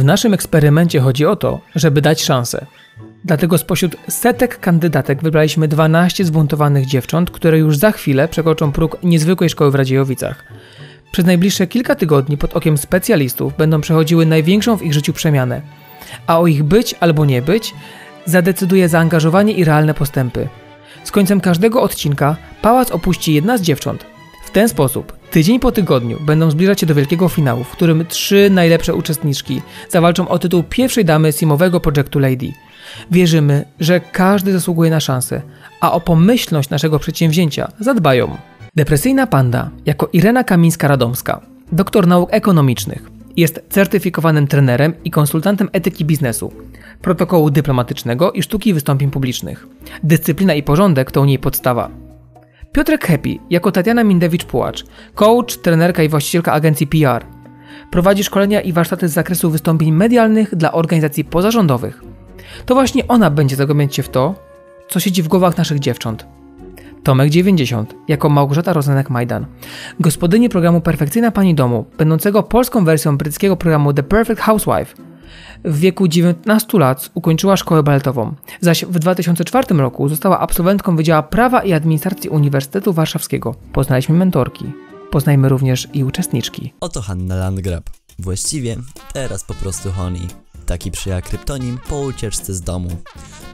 W naszym eksperymencie chodzi o to, żeby dać szansę. Dlatego spośród setek kandydatek wybraliśmy 12 zbuntowanych dziewcząt, które już za chwilę przekroczą próg niezwykłej szkoły w Radziejowicach. Przez najbliższe kilka tygodni pod okiem specjalistów będą przechodziły największą w ich życiu przemianę. A o ich być albo nie być zadecyduje zaangażowanie i realne postępy. Z końcem każdego odcinka pałac opuści jedna z dziewcząt. W ten sposób, tydzień po tygodniu, będą zbliżać się do wielkiego finału, w którym trzy najlepsze uczestniczki zawalczą o tytuł pierwszej damy simowego projektu Lady. Wierzymy, że każdy zasługuje na szansę, a o pomyślność naszego przedsięwzięcia zadbają. Depresyjna Panda jako Irena Kamińska-Radomska, doktor nauk ekonomicznych, jest certyfikowanym trenerem i konsultantem etyki biznesu, protokołu dyplomatycznego i sztuki wystąpień publicznych. Dyscyplina i porządek to u niej podstawa. Piotrek Happy jako Tatiana Mindewicz-Pułacz, coach, trenerka i właścicielka agencji PR. Prowadzi szkolenia i warsztaty z zakresu wystąpień medialnych dla organizacji pozarządowych. To właśnie ona będzie zagłębiać się w to, co siedzi w głowach naszych dziewcząt. Tomek 90 jako Małgorzata Rozenek-Majdan, gospodyni programu Perfekcyjna Pani Domu, będącego polską wersją brytyjskiego programu The Perfect Housewife. W wieku 19 lat ukończyła szkołę baletową, zaś w 2004 roku została absolwentką Wydziału Prawa i Administracji Uniwersytetu Warszawskiego. Poznaliśmy mentorki. Poznajmy również i uczestniczki. Oto Hanna Landgrab. Właściwie teraz po prostu Honey. Taki przyja kryptonim po ucieczce z domu.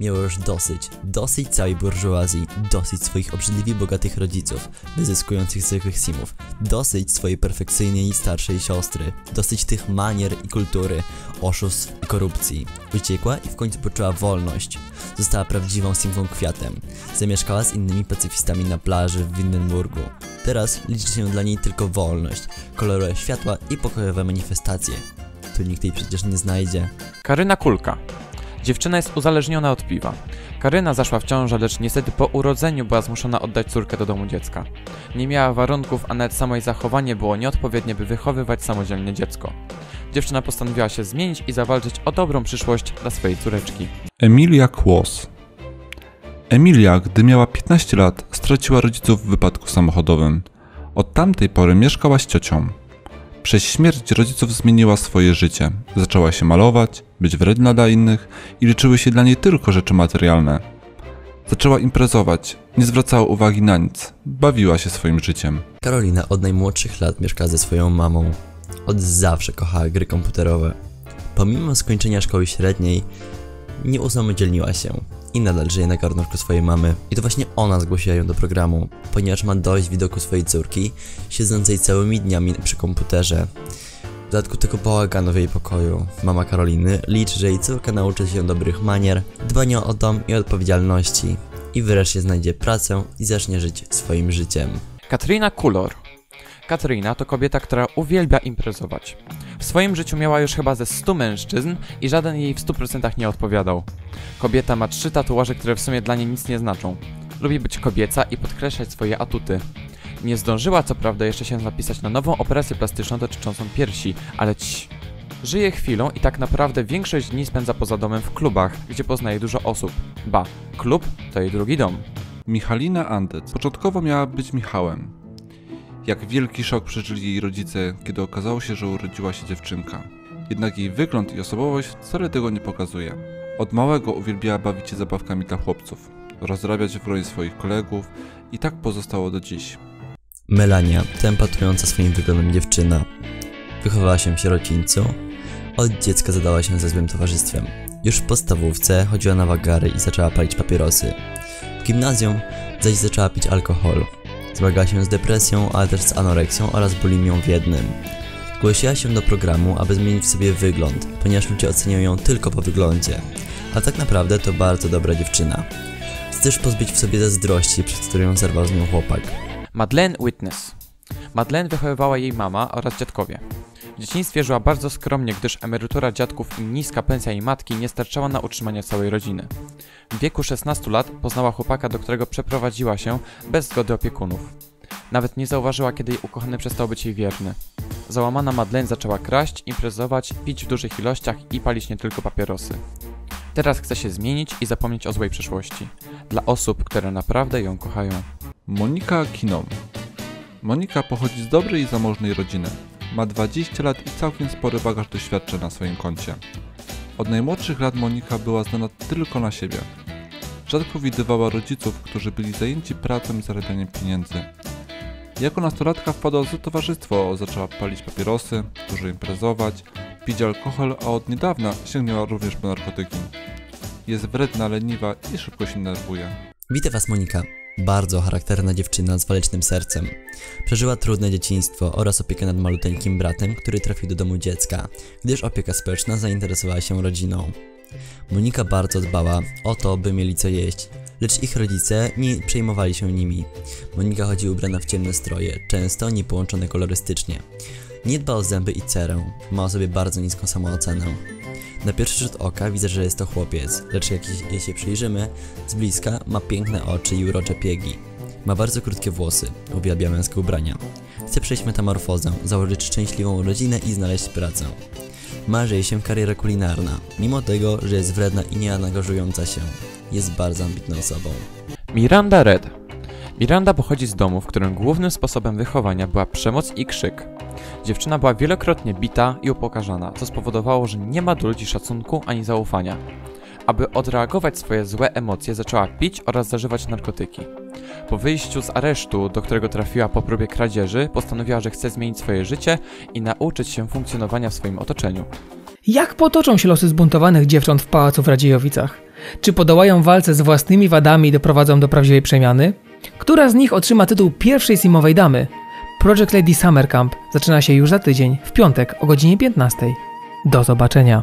Miało już dosyć, dosyć całej burżuazji, dosyć swoich obrzydliwie bogatych rodziców, wyzyskujących zwykłych simów, dosyć swojej perfekcyjnej starszej siostry, dosyć tych manier i kultury, oszustw i korupcji. Uciekła i w końcu poczuła wolność. Została prawdziwą simką kwiatem. Zamieszkała z innymi pacyfistami na plaży w Windenburgu. Teraz liczy się dla niej tylko wolność, kolorowe światła i pokojowe manifestacje. Tu nikt jej przecież nie znajdzie. Karyna Kulka. Dziewczyna jest uzależniona od piwa. Karyna zaszła w ciążę, lecz niestety po urodzeniu była zmuszona oddać córkę do domu dziecka. Nie miała warunków, a nawet samo jej zachowanie było nieodpowiednie, by wychowywać samodzielnie dziecko. Dziewczyna postanowiła się zmienić i zawalczyć o dobrą przyszłość dla swojej córeczki. Emilia Kłos. Emilia, gdy miała 15 lat, straciła rodziców w wypadku samochodowym. Od tamtej pory mieszkała z ciocią. Przez śmierć rodziców zmieniła swoje życie. Zaczęła się malować, być wredna dla innych i liczyły się dla niej tylko rzeczy materialne. Zaczęła imprezować, nie zwracała uwagi na nic, bawiła się swoim życiem. Karolina od najmłodszych lat mieszka ze swoją mamą. Od zawsze kochała gry komputerowe. Pomimo skończenia szkoły średniej, nie usamodzielniła się i nadal żyje na garnuszku swojej mamy. I to właśnie ona zgłosiła ją do programu, ponieważ ma dość widoku swojej córki, siedzącej całymi dniami przy komputerze. W dodatku tego bałaganu w jej pokoju, mama Karoliny liczy, że jej córka nauczy się dobrych manier, dbania o dom i odpowiedzialności i wreszcie znajdzie pracę i zacznie żyć swoim życiem. Katrina Kulor. Katrina to kobieta, która uwielbia imprezować. W swoim życiu miała już chyba ze 100 mężczyzn i żaden jej w 100% nie odpowiadał. Kobieta ma trzy tatuaże, które w sumie dla niej nic nie znaczą. Lubi być kobieca i podkreślać swoje atuty. Nie zdążyła co prawda jeszcze się zapisać na nową operację plastyczną dotyczącą piersi, ale ci. Żyje chwilą i tak naprawdę większość dni spędza poza domem w klubach, gdzie poznaje dużo osób. Ba, klub to jej drugi dom. Michalina Andec początkowo miała być Michałem. Jak wielki szok przeżyli jej rodzice, kiedy okazało się, że urodziła się dziewczynka. Jednak jej wygląd i osobowość wcale tego nie pokazuje. Od małego uwielbiała bawić się zabawkami dla chłopców, rozrabiać w gronie swoich kolegów i tak pozostało do dziś. Melania to empatująca swoim wyglądem dziewczyna. Wychowała się w sierocińcu. Od dziecka zadała się ze złym towarzystwem. Już w podstawówce chodziła na wagary i zaczęła palić papierosy. W gimnazjum zaś zaczęła pić alkohol. Zmagała się z depresją, ale też z anoreksją oraz bulimią w jednym. Zgłosiła się do programu, aby zmienić sobie wygląd, ponieważ ludzie oceniają ją tylko po wyglądzie. A tak naprawdę to bardzo dobra dziewczyna. Chce też pozbyć w sobie zazdrości, przed którą zerwał z nią chłopak. Madeleine Witness. Madeleine wychowywała jej mama oraz dziadkowie. Dzieciństwie żyła bardzo skromnie, gdyż emerytura dziadków i niska pensja jej matki nie starczała na utrzymanie całej rodziny. W wieku 16 lat poznała chłopaka, do którego przeprowadziła się bez zgody opiekunów. Nawet nie zauważyła, kiedy jej ukochany przestał być jej wierny. Załamana Madeleine zaczęła kraść, imprezować, pić w dużych ilościach i palić nie tylko papierosy. Teraz chce się zmienić i zapomnieć o złej przeszłości. Dla osób, które naprawdę ją kochają. Monika Kinom. Monika pochodzi z dobrej i zamożnej rodziny. Ma 20 lat i całkiem spory bagaż doświadczeń na swoim koncie. Od najmłodszych lat Monika była znana tylko na siebie. Rzadko widywała rodziców, którzy byli zajęci pracą i zarabianiem pieniędzy. Jako nastolatka wpadła w towarzystwo, zaczęła palić papierosy, dużo imprezować, pić alkohol, a od niedawna sięgnęła również po narkotyki. Jest wredna, leniwa i szybko się nerwuje. Witam Was Monika. Bardzo charakterna dziewczyna z walecznym sercem. Przeżyła trudne dzieciństwo oraz opiekę nad maluteńkim bratem, który trafił do domu dziecka, gdyż opieka społeczna zainteresowała się rodziną. Monika bardzo dbała o to, by mieli co jeść, lecz ich rodzice nie przejmowali się nimi. Monika chodzi ubrana w ciemne stroje, często nie połączone kolorystycznie. Nie dba o zęby i cerę, ma o sobie bardzo niską samoocenę. Na pierwszy rzut oka widzę, że jest to chłopiec, lecz jak jej się przyjrzymy, z bliska ma piękne oczy i urocze piegi. Ma bardzo krótkie włosy, uwielbia męskie ubrania. Chce przejść metamorfozę, założyć szczęśliwą rodzinę i znaleźć pracę. Marzy jej się kariera kulinarna, mimo tego, że jest wredna i nieangażująca się. Jest bardzo ambitną osobą. Miranda Red. Miranda pochodzi z domu, w którym głównym sposobem wychowania była przemoc i krzyk. Dziewczyna była wielokrotnie bita i upokarzana, co spowodowało, że nie ma do ludzi szacunku ani zaufania. Aby odreagować swoje złe emocje, zaczęła pić oraz zażywać narkotyki. Po wyjściu z aresztu, do którego trafiła po próbie kradzieży, postanowiła, że chce zmienić swoje życie i nauczyć się funkcjonowania w swoim otoczeniu. Jak potoczą się losy zbuntowanych dziewcząt w pałacu w Radziejowicach? Czy podołają walce z własnymi wadami i doprowadzą do prawdziwej przemiany? Która z nich otrzyma tytuł pierwszej simowej damy? Project Lady Summer Camp zaczyna się już za tydzień, w piątek o godzinie 15. Do zobaczenia.